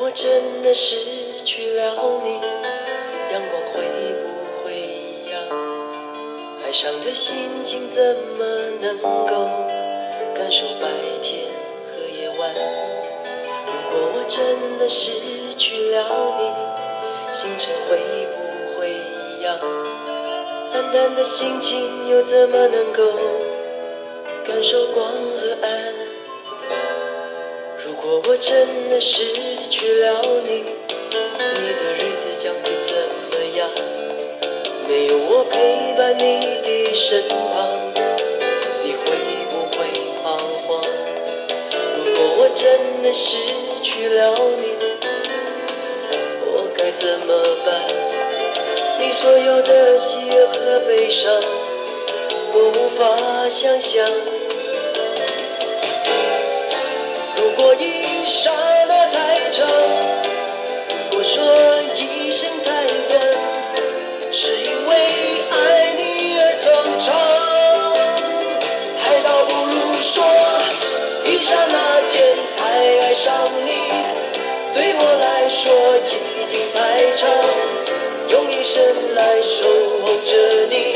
果我真的失去了你，阳光会不会一样？海上的心情怎么能够感受白天和夜晚？如果我真的失去了你，星辰会不会一样？淡淡的心情又怎么能够感受光和暗？如果我真的失去了你，你的日子将会怎么样？没有我陪伴你的身旁，你会不会彷徨？如果我真的失去了你，我该怎么办？你所有的喜悦和悲伤，我无法想象。如果一刹那太长，如果说一生太短，是因为爱你而惆怅，还倒不如说一刹那间才爱上你，对我来说已经太长，用一生来守候着你，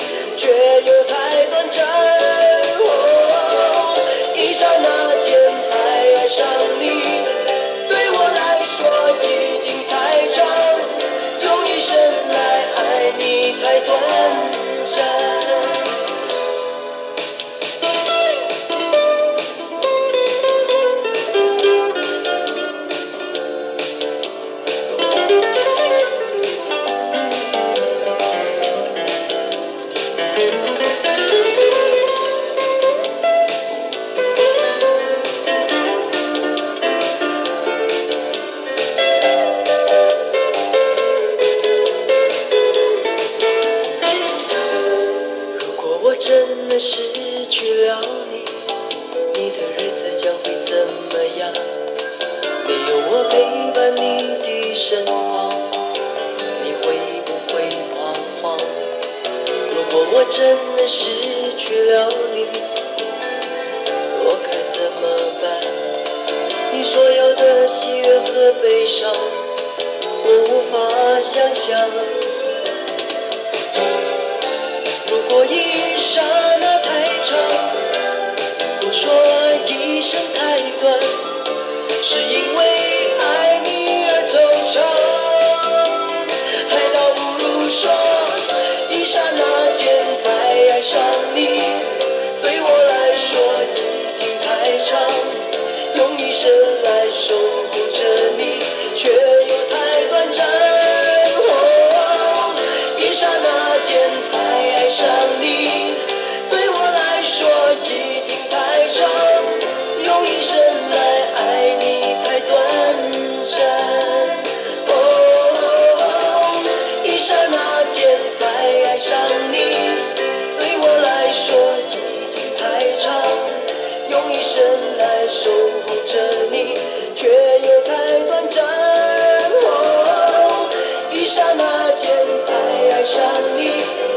失去了你，你的日子将会怎么样？没有我陪伴你的身旁，你会不会彷徨？如果我真的失去了你，我该怎么办？你所有的喜悦和悲伤，我无法想象。如果一刹那太长，不说一生太短，是因为守护着你，却又太短暂。哦，一刹那间，太爱上你。